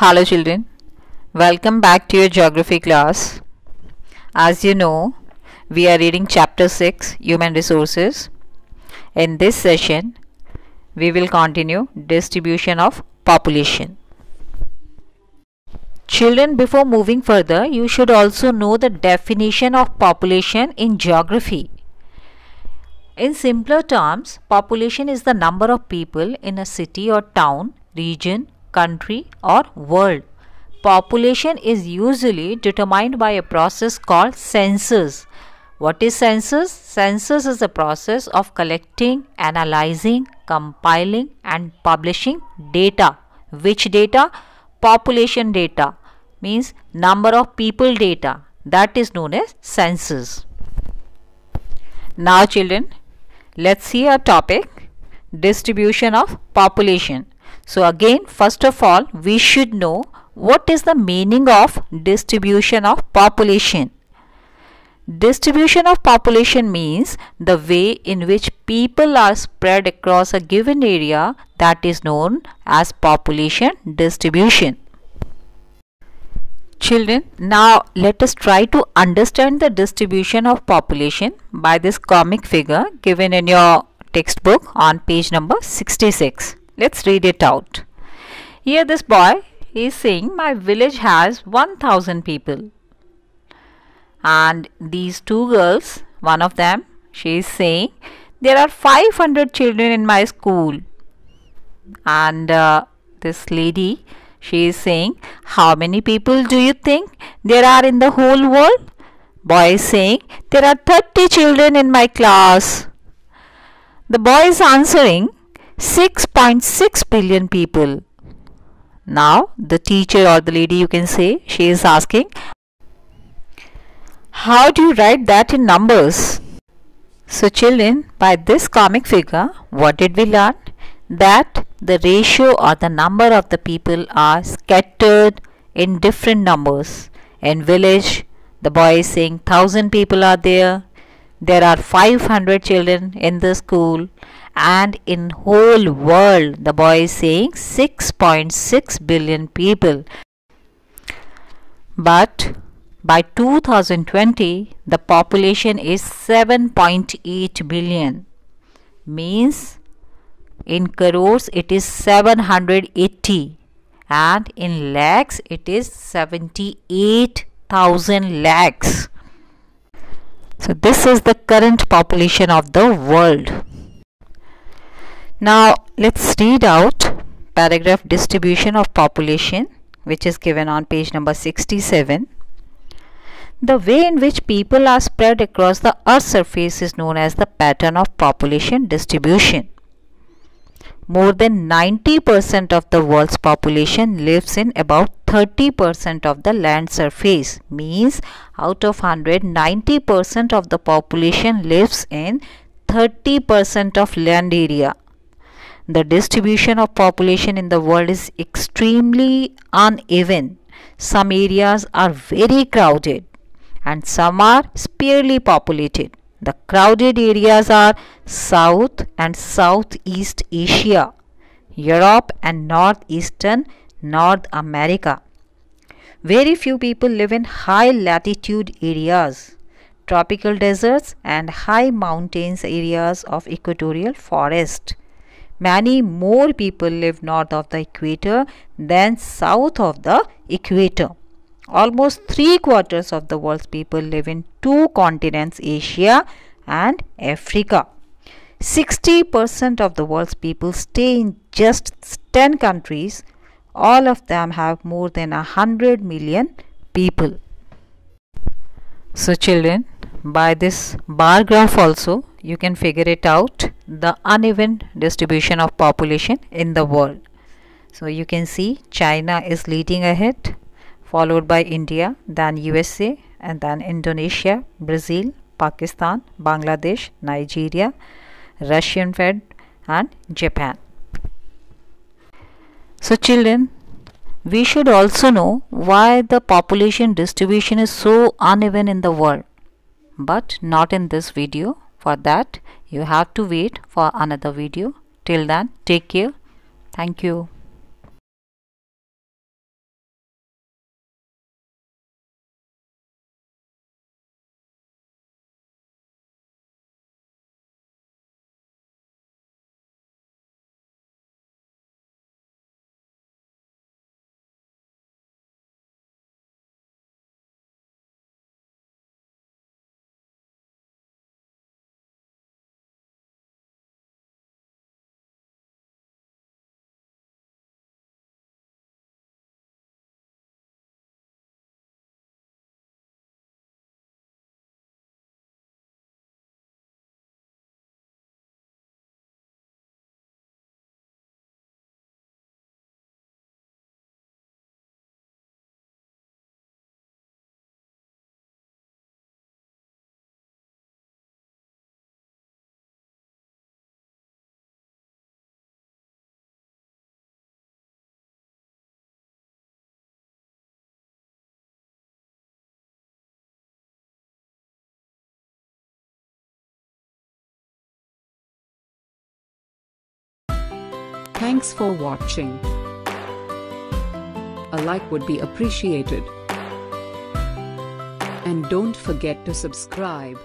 Hello children, welcome back to your geography class. As you know, we are reading chapter 6 Human Resources. In this session, we will continue distribution of population. Children, before moving further, you should also know the definition of population in geography. In simpler terms, population is the number of people in a city or town, region, country or world. Population is usually determined by a process called census. What is census? Census is a process of collecting, analyzing, compiling and publishing data. Which data? Population data means number of people data that is known as census. Now children, let's see our topic distribution of population. So again first of all we should know what is the meaning of distribution of population. Distribution of population means the way in which people are spread across a given area that is known as population distribution. Children, now let us try to understand the distribution of population by this comic figure given in your textbook on page number 66. Let's read it out. Here this boy is saying my village has 1000 people. And these two girls, one of them, she is saying there are 500 children in my school. And uh, this lady, she is saying how many people do you think there are in the whole world? Boy is saying there are 30 children in my class. The boy is answering 6.6 billion people. Now the teacher or the lady you can say she is asking how do you write that in numbers? So children by this comic figure what did we learn? That the ratio or the number of the people are scattered in different numbers. In village the boy is saying 1000 people are there. There are 500 children in the school and in whole world the boy is saying 6.6 billion people. But by 2020 the population is 7.8 billion. Means in crores it is 780 and in lakhs it is 78000 lakhs. So this is the current population of the world now let's read out paragraph distribution of population which is given on page number 67. The way in which people are spread across the earth's surface is known as the pattern of population distribution. More than 90% of the world's population lives in about 30% of the land surface. Means out of 100, 90% of the population lives in 30% of land area the distribution of population in the world is extremely uneven. Some areas are very crowded and some are sparsely populated. The crowded areas are South and Southeast Asia, Europe and Northeastern North America. Very few people live in high latitude areas, tropical deserts and high mountains areas of equatorial forest. Many more people live north of the equator than south of the equator. Almost three quarters of the world's people live in two continents, Asia and Africa. 60% of the world's people stay in just 10 countries. All of them have more than 100 million people. So children, by this bar graph also you can figure it out the uneven distribution of population in the world. So you can see China is leading ahead followed by India then USA and then Indonesia Brazil Pakistan Bangladesh Nigeria Russian Fed and Japan. So children we should also know why the population distribution is so uneven in the world but not in this video for that. You have to wait for another video. Till then take care. Thank you Thanks for watching. A like would be appreciated. And don't forget to subscribe.